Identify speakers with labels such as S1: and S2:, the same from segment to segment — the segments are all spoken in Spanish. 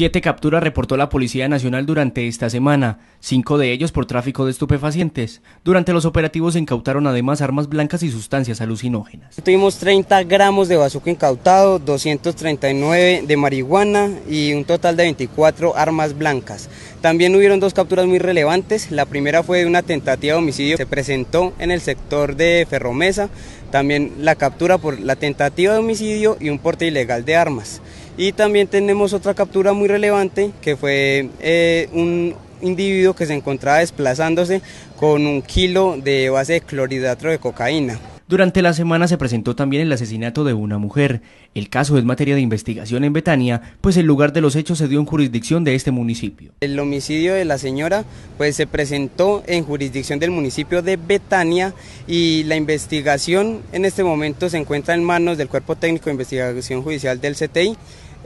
S1: Siete capturas reportó la Policía Nacional durante esta semana, cinco de ellos por tráfico de estupefacientes. Durante los operativos se incautaron además armas blancas y sustancias alucinógenas.
S2: Tuvimos 30 gramos de bazuco incautado, 239 de marihuana y un total de 24 armas blancas. También hubieron dos capturas muy relevantes. La primera fue de una tentativa de homicidio se presentó en el sector de Ferromesa. También la captura por la tentativa de homicidio y un porte ilegal de armas. Y también tenemos otra captura muy relevante que fue eh, un individuo que se encontraba desplazándose con un kilo de base de clorhidrato de cocaína.
S1: Durante la semana se presentó también el asesinato de una mujer. El caso es materia de investigación en Betania, pues el lugar de los hechos se dio en jurisdicción de este municipio.
S2: El homicidio de la señora pues se presentó en jurisdicción del municipio de Betania y la investigación en este momento se encuentra en manos del Cuerpo Técnico de Investigación Judicial del CTI.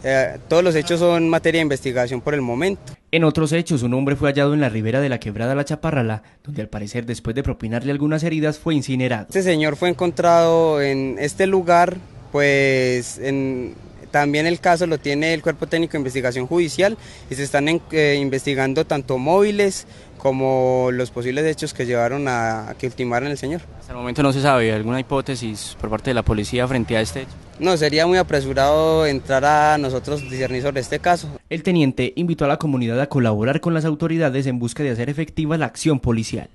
S2: Eh, todos los hechos son materia de investigación por el momento.
S1: En otros hechos, un hombre fue hallado en la ribera de la quebrada La Chaparrala, donde al parecer después de propinarle algunas heridas fue incinerado.
S2: Este señor fue encontrado en este lugar, pues también el caso lo tiene el Cuerpo Técnico de Investigación Judicial y se están eh, investigando tanto móviles como los posibles hechos que llevaron a, que ultimaran el señor.
S1: Hasta el momento no se sabe, ¿alguna hipótesis por parte de la policía frente a este hecho?
S2: No, sería muy apresurado entrar a nosotros discernir sobre este caso.
S1: El teniente invitó a la comunidad a colaborar con las autoridades en busca de hacer efectiva la acción policial.